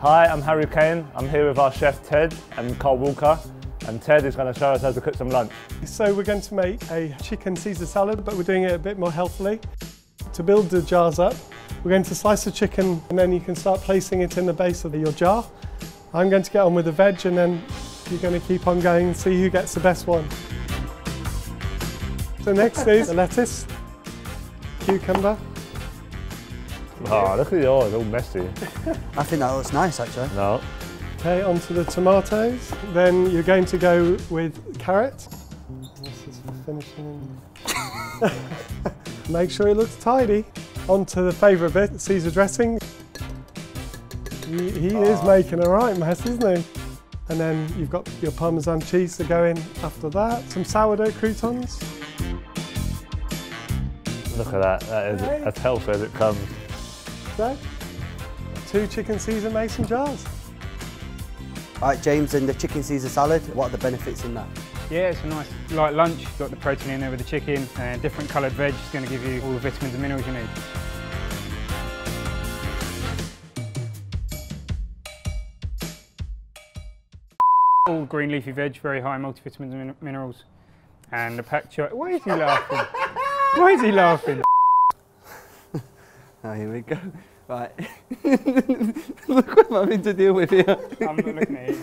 Hi, I'm Harry Kane. I'm here with our chef Ted and Kyle Walker. And Ted is going to show us how to cook some lunch. So we're going to make a chicken Caesar salad, but we're doing it a bit more healthily. To build the jars up, we're going to slice the chicken and then you can start placing it in the base of your jar. I'm going to get on with the veg and then you're going to keep on going and see who gets the best one. So next is the lettuce, cucumber, Oh, look at yours, all it's all messy. I think that looks nice actually. No. Okay, onto the tomatoes. Then you're going to go with carrot. This is finishing. Make sure it looks tidy. Onto the favourite bit, Caesar dressing. He, he is ah. making a right mess, isn't he? And then you've got your Parmesan cheese to go in after that. Some sourdough croutons. Look at that. That is as healthy as it comes. So, two chicken Caesar mason jars. All right, James, and the chicken Caesar salad, what are the benefits in that? Yeah, it's a nice light lunch. You've got the protein in there with the chicken and different coloured veg. It's going to give you all the vitamins and minerals you need. All green leafy veg, very high in multivitamins and min minerals. And the packed cho- Why is he laughing? Why is he laughing? Oh, here we go. Right. Look what I'm having to deal with here. I'm not looking at you.